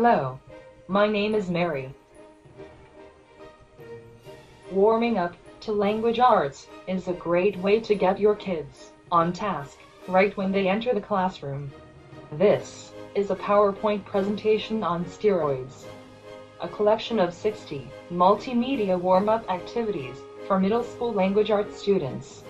Hello. My name is Mary. Warming up to language arts is a great way to get your kids on task right when they enter the classroom. This is a PowerPoint presentation on steroids. A collection of 60 multimedia warm-up activities for middle school language arts students.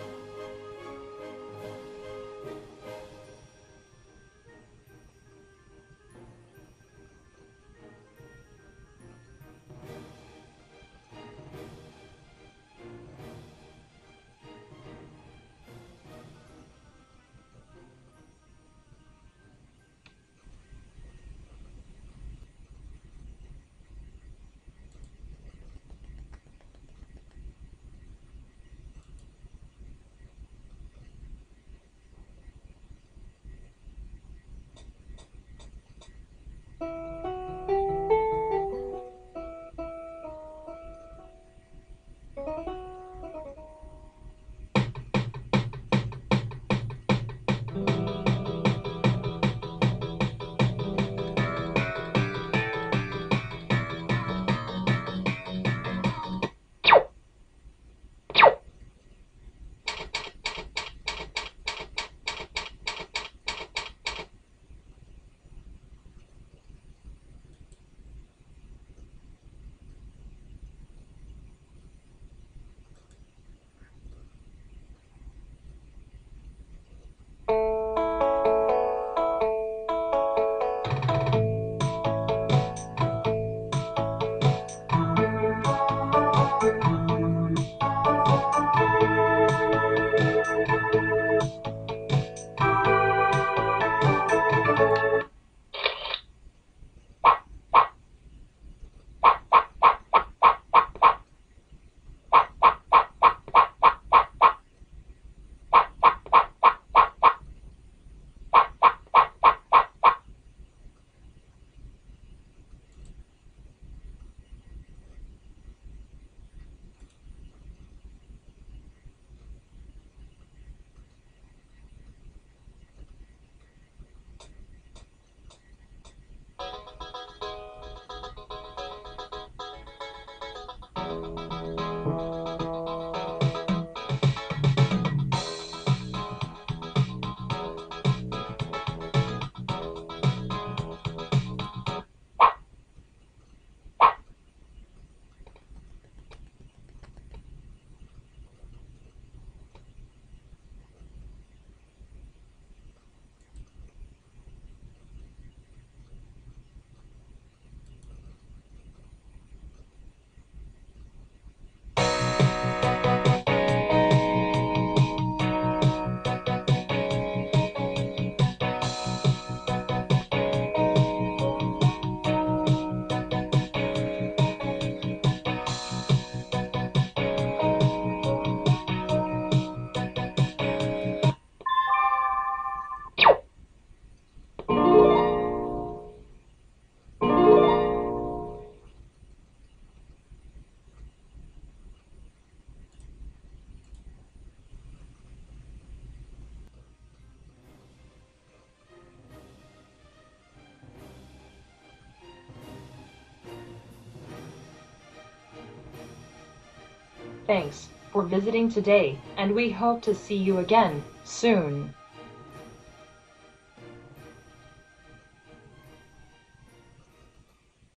Thanks for visiting today, and we hope to see you again soon.